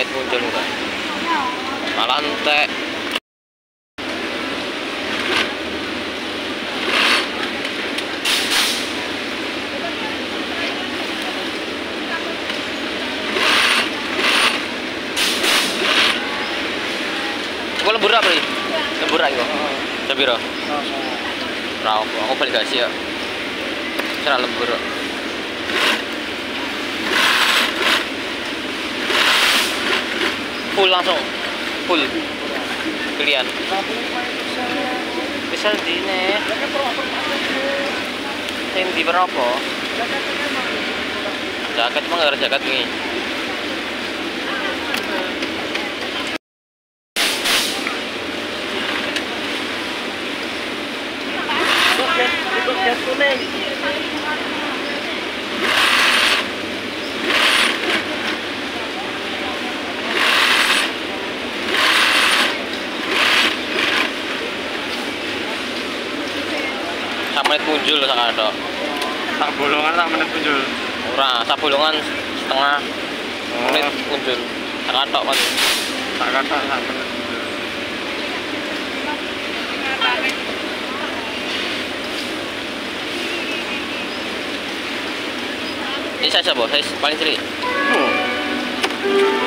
menit muncul enggak malah entek Kok lembur apa nih? Lembur aja kok. Sepiro? Ra apa, aku balik gak sih ya. Serah lembur. Full langsung. Full. Kalian. Bisa di ini. Sing di berapa? Jaket emang ada jaket ini. Menit muncul sak ada. Tak bolongan tak menit muncul. Ora, sak bolongan setengah menit Oh. muncul. Sak katok kan. Tak kata tak menit muncul. Ini saya siapa? Saya paling cilik. Oh.